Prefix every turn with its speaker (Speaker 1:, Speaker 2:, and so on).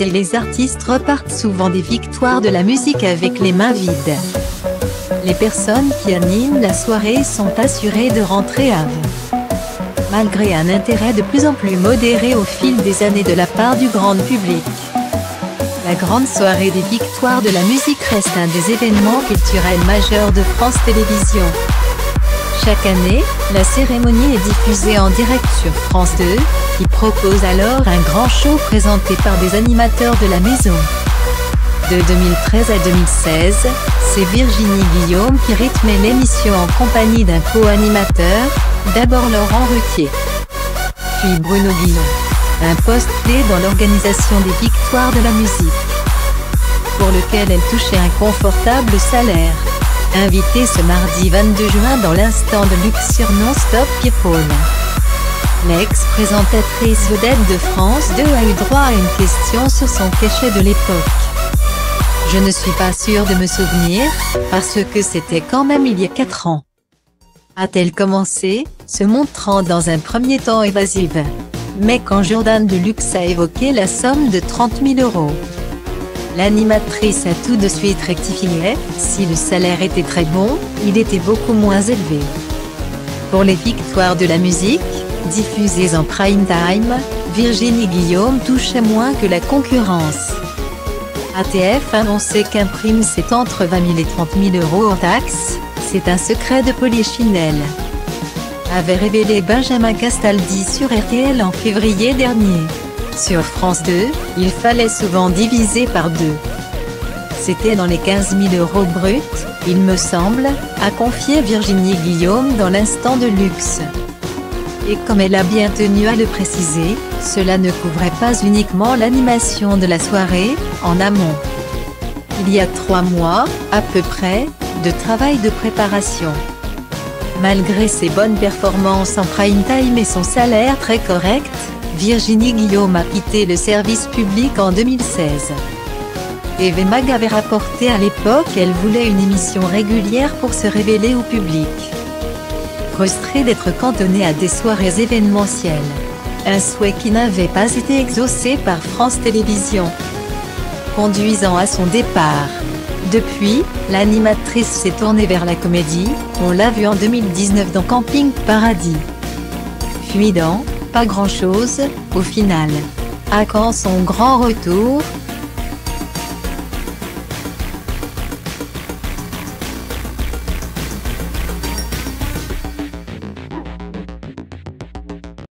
Speaker 1: succès les artistes repartent souvent des victoires de la musique avec les mains vides. Les personnes qui animent la soirée sont assurées de rentrer à malgré un intérêt de plus en plus modéré au fil des années de la part du grand public. La grande soirée des victoires de la musique reste un des événements culturels majeurs de France Télévisions. Chaque année, la cérémonie est diffusée en direct sur France 2, qui propose alors un grand show présenté par des animateurs de la maison. De 2013 à 2016, c'est Virginie Guillaume qui rythmait l'émission en compagnie d'un co-animateur, d'abord Laurent Ruquier, puis Bruno Guillon. Un poste clé dans l'organisation des victoires de la musique, pour lequel elle touchait un confortable salaire. Invitée ce mardi 22 juin dans l'instant de luxe sur Non-Stop People. L'ex-présentatrice vedette de France 2 a eu droit à une question sur son cachet de l'époque. Je ne suis pas sûre de me souvenir, parce que c'était quand même il y a 4 ans. A-t-elle commencé, se montrant dans un premier temps évasive. Mais quand Jordan de Luxe a évoqué la somme de 30 000 euros, l'animatrice a tout de suite rectifié, si le salaire était très bon, il était beaucoup moins élevé. Pour les victoires de la musique, diffusées en prime time, Virginie Guillaume touchait moins que la concurrence. ATF annonçait qu'un prime c'est entre 20 000 et 30 000 euros en taxes, c'est un secret de polichinelle. Avait révélé Benjamin Castaldi sur RTL en février dernier. Sur France 2, il fallait souvent diviser par deux. C'était dans les 15 000 euros bruts, il me semble, a confié Virginie Guillaume dans l'instant de luxe. Et comme elle a bien tenu à le préciser, cela ne couvrait pas uniquement l'animation de la soirée, en amont. Il y a trois mois, à peu près, de travail de préparation. Malgré ses bonnes performances en prime time et son salaire très correct, Virginie Guillaume a quitté le service public en 2016. Eve Mag avait rapporté à l'époque qu'elle voulait une émission régulière pour se révéler au public. Frustrée d'être cantonnée à des soirées événementielles. Un souhait qui n'avait pas été exaucé par France Télévisions. Conduisant à son départ. Depuis, l'animatrice s'est tournée vers la comédie, on l'a vu en 2019 dans Camping Paradis. Fuidant, pas grand chose, au final. À quand son grand retour